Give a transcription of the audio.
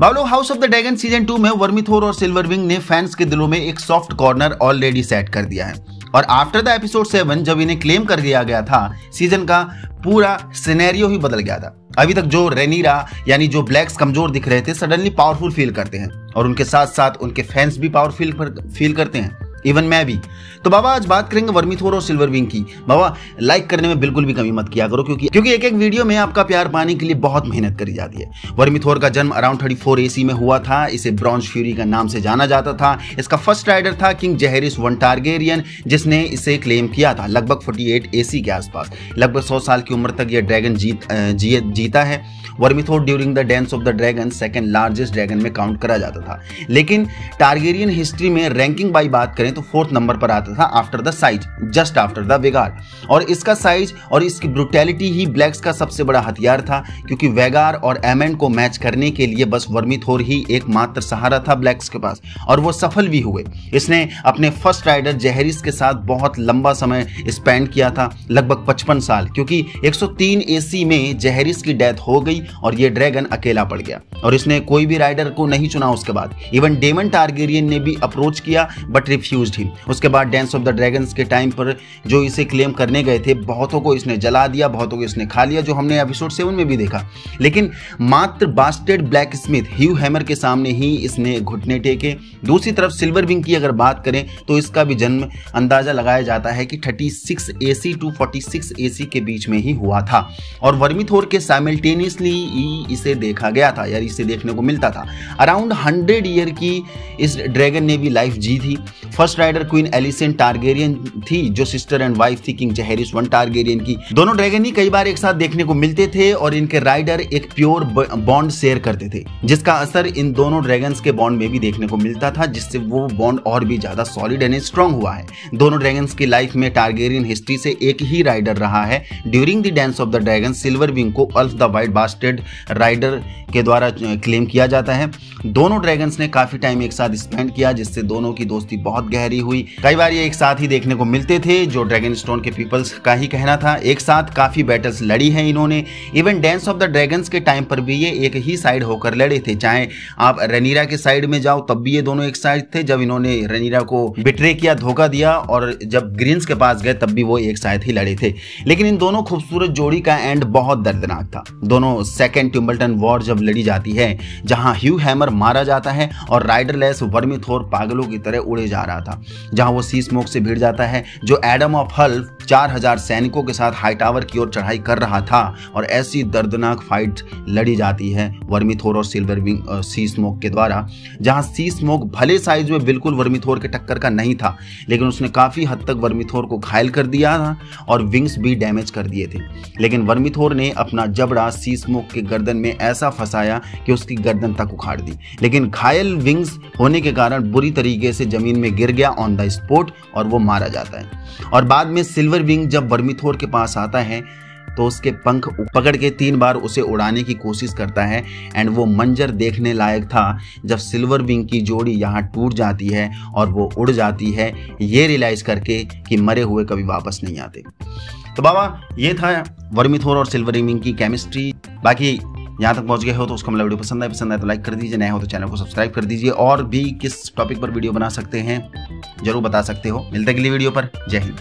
Bablo House of the Dragon season two में Vermithor और silver wing ने फैंस के दिलों में एक सॉफ्ट कॉर्नर ऑलरेडी सेट कर दिया है। और आफ्टर द एपिसोड सेवन जब इन्हें क्लेम कर दिया गया था सीज़न का पूरा सिनेरियो ही बदल गया था। अभी तक जो रेनीरा यानी जो ब्लैक्स कमज़ोर दिख रहे थे सडनली पावरफुल फील करते हैं। और उनके साथ साथ उनके फैंस भी पावरफुल फील करते हैं। इवन मैं भी। तो बाबा आज बात करेंगे वर्मीथोर और सिल्वर विंग की। बाबा लाइक करने में बिल्कुल भी कमी मत किया करो क्योंकि क्योंकि एक एक वीडियो में आपका प्यार पाने के लिए बहुत मेहनत करी जाती है। वर्मीथोर का जन्म अराउंड थर्टी फोर एसी में हुआ था। इसे ब्रॉन्ज फ्यूरी का नाम से जाना जाता था। इसका फ़र्स्ट राइडर था किंग जहरिस वन टारगेरियन जिसने इसे क्लेम किया था लगभग फोर्टी एट एसी के आसपास। लगभग सौ साल की उम्र तक यह ड्रैगन जीत जी, जीता है। Vermithor during the dance of the dragon second largest dragon में काउंट करा जाता था। लेकिन टारगेरियन हिस्ट्री में रैंकिंग बाई बात करें तो फोर्थ नंबर पर आता था after the size just after the Vhagar और इसका साइज़ और इसकी ब्रुटैलिटी ही ब्लैक्स का सबसे बड़ा हथियार था, क्योंकि वेगार और एमेंड को मैच करने के लिए बस वर्मीथोर ही एकमात्र सहारा था ब्लैक्स के पास, और वो सफल भी हुए। इसने अपने फ़र्स्ट राइडर जहरिस के साथ बहुत लंबा समय स्पेंड किया था, लगभग 55 साल, क्योंकि 103 एसी में जहरिस की डेथ हो गई और ये ड्रैगन अकेला पड़ गया। और इसने कोई भी राइडर को नहीं चुना उसके बाद। इवन डेमन टारगेरियन ने भी अप्रोच किया बट रिफ्यूज ही उसके बाद डांस ऑफ़ द ड्रैगन्स के टाइम पर जो इसे क्लेम करने गए थे, बहुतों को इसने जला दिया, बहुतों को इसने खा लिया, जो हमने एपिसोड सेवन में भी देखा। लेकिन मात्र bastard blacksmith Hugh Hammer के सामने ही इसने घुटने टेके। दूसरी तरफ़ सिल्वर विंग की अगर बात करें तो इसका भी जन्म अंदाज़ा लगाया जाता है कि 36 एसी टू 46 एसी के बीच में ही हुआ था। और वर्मीथोर के साइमल्टेनियसली इसे देखा गया था यार इसे देखने को मिलता था। अराउंड हंड्रेड ईयर की इस ड्रैगन ने भी लाइफ जी थी। First rider queen Alicent Targaryen थी, जो सिस्टर एंड वाइफ थी किंग जहरिस वन टारगेरियन की। दोनों ड्रैगन ही कई बार एक साथ देखने को मिलते थे और इनके राइडर एक प्योर बॉन्ड शेयर करते थे, जिसका असर इन दोनों ड्रैगन के बॉन्ड में भी देखने को मिलता था, जिससे वो बॉन्ड और भी ज़्यादा सॉलिड एंड स्ट्रॉन्ग हुआ है। दोनों ड्रैगन की लाइफ में टारगेरियन हिस्ट्री से एक ही राइडर रहा है। During the dance of the dragon Silverwing को Ulf the white bastard rider के द्वारा क्लेम किया जाता है। दोनों ड्रैगन्स ने काफ़ी टाइम एक साथ स्पेंड किया, जिससे दोनों की दोस्ती बहुत गहरी हुई। कई बार ये एक साथ ही देखने को मिलते थे, जो ड्रैगन स्टोन के पीपल्स का ही कहना था। एक साथ काफ़ी बैटल्स लड़ी हैं इन्होंने। Even dance of the dragons के टाइम पर भी ये एक ही साइड होकर लड़े थे। चाहे आप रनीरा के साइड में जाओ, तब भी ये दोनों एक साइड थे। जब इन्होंने रनीरा को बिट्रे किया, धोखा दिया, और जब ग्रीन्स के पास गए, तब भी वो एक साइड ही लड़े थे। लेकिन इन दोनों खूबसूरत जोड़ी का एंड बहुत दर्दनाक था। दोनों सेकेंड ट्यूम्बल्टन वॉर जब लड़ी जाती है, जहाँ ह्यू हैमर मारा जाता है, और राइडरलेस वर्मिथोर पागलों की तरह उड़े जा रहा था। जहाँ वो सी स्मोक से भिड़ जाता है, जो एडम ऑफ़ चार हज़ार सैनिकों के साथ हाई टावर की ओर चढ़ाई कर रहा था और ऐसी दर्दनाक फाइट लड़ी जाती है वर्मीथोर और सिल्वर विंग सी स्मोक के द्वारा, जहाँ सी स्मोक भले साइज़ में बिल्कुल वर्मीथोर के टक्कर का नहीं था, लेकिन उसने काफ़ी हद तक वर्मीथोर को घायल कर दिया था और विंग्स भी डैमेज कर दिए थे। लेकिन वर्मीथोर ने अपना जबड़ा सी स्मोक के गर्दन में ऐसा फंसाया कि उसकी गर्दन तक उखाड़ दी। लेकिन घायल विंग्स होने के कारण बुरी तरीके से ज़मीन में गिर गया ऑन द स्पॉट और वो मारा जाता है। और बाद में सिल्वर विंग जब वर्मीथोर के पास आता है तो उसके पंख पकड़ के तीन बार उसे उड़ाने की कोशिश करता है एंड वो मंजर देखने लायक था जब सिल्वर विंग की जोड़ी यहाँ टूट जाती है और वो उड़ जाती है, ये रियलाइज़ करके कि मरे हुए कभी वापस नहीं आते। तो बाबा, ये था वर्मिथोर और सिल्वर विंग की केमिस्ट्री बाकी यहाँ तक पहुँच गए हो तो उसका मतलब वीडियो पसंद आए पसंद आए तो लाइक कर दीजिए नए हो तो चैनल को सब्सक्राइब कर दीजिए और भी किस टॉपिक पर वीडियो बना सकते हैं, ज़रूर बता सकते हो। मिलते अगली वीडियो पर। जय हिंद।